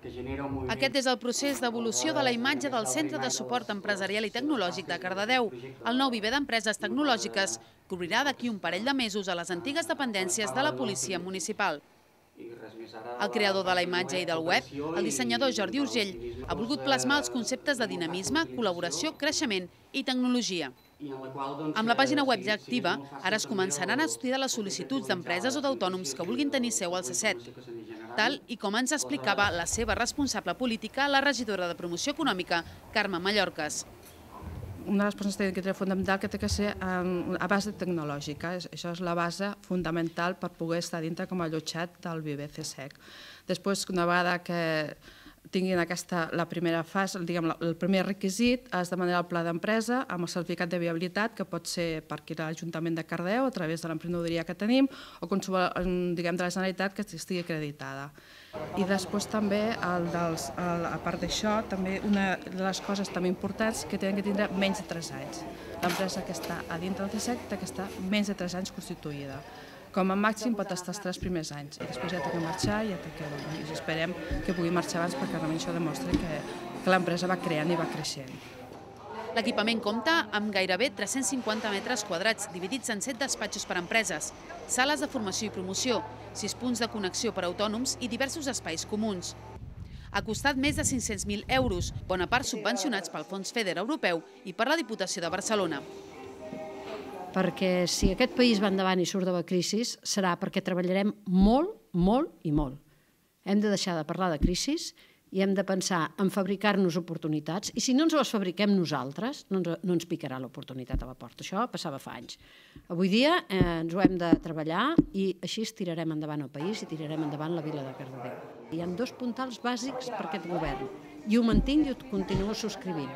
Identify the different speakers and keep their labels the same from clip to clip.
Speaker 1: que genera un moviment...
Speaker 2: Aquest és el procés d'evolució de la imatge del Centre de Suport Empresarial i Tecnològic de Cardedeu. El nou viver d'empreses tecnològiques que obrirà d'aquí un parell de mesos a les antigues dependències de la policia municipal. El creador de la imatge i del web, el dissenyador Jordi Urgell, ha volgut plasmar els conceptes de dinamisme, col·laboració, creixement i tecnologia. Amb la pàgina web ja activa, ara es començaran a estudiar les sol·licituds d'empreses o d'autònoms que vulguin tenir seu al C7, tal i com ens explicava la seva responsable política, la regidora de Promoció Econòmica, Carme Mallorques
Speaker 3: una de les persones que té fonamental que té que ser a base tecnològica. Això és la base fundamental per poder estar dintre com a allotjat del BBCSEC. Després, una vegada que tinguin aquesta, la primera fase, diguem, el primer requisit és demanar el pla d'empresa amb el certificat de viabilitat, que pot ser per aquí l'Ajuntament de Cardeu, a través de l'emprenedoria que tenim, o diguem, de la Generalitat que estigui acreditada. I després també, el dels, el, a part d'això, també una de les coses també importants que tenen que tindre menys de 3 anys. L'empresa que està a dintre del CSEC té que estar menys de 3 anys constituïda com a màxim pot estar els tres primers anys després ja té que marxar i ja té que... I esperem que pugui marxar abans perquè realment això demostra que, que l'empresa va creant i va creixent.
Speaker 2: L'equipament compta amb gairebé 350 metres quadrats, dividits en 7 despatxos per empreses, sales de formació i promoció, 6 punts de connexió per autònoms i diversos espais comuns. Ha costat més de 500.000 euros, bona part subvencionats pel Fons FEDER Europeu i per la Diputació de Barcelona
Speaker 4: perquè si aquest país va endavant i surt de la crisi serà perquè treballarem molt, molt i molt. Hem de deixar de parlar de crisi i hem de pensar en fabricar-nos oportunitats i si no ens les fabriquem nosaltres no ens, no ens picarà l'oportunitat a la porta. Això passava fa anys. Avui dia eh, ens ho hem de treballar i així tirarem endavant el país i tirarem endavant la vila de Cardedeu. Hi ha dos puntals bàsics per aquest govern i ho mantinc i ho continuo subscrivint.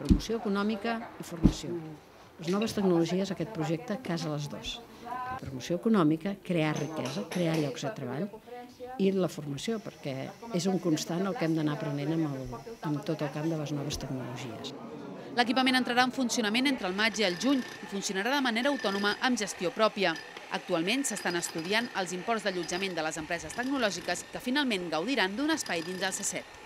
Speaker 4: Promoció econòmica i formació. Les noves tecnologies, aquest projecte casa les dues. Promoció econòmica, crear riquesa, crear llocs de treball i la formació, perquè és un constant el que hem d'anar aprenent amb, el, amb tot el camp de les noves tecnologies.
Speaker 2: L'equipament entrarà en funcionament entre el maig i el juny i funcionarà de manera autònoma amb gestió pròpia. Actualment s'estan estudiant els imports d'allotjament de les empreses tecnològiques que finalment gaudiran d'un espai dins del C7.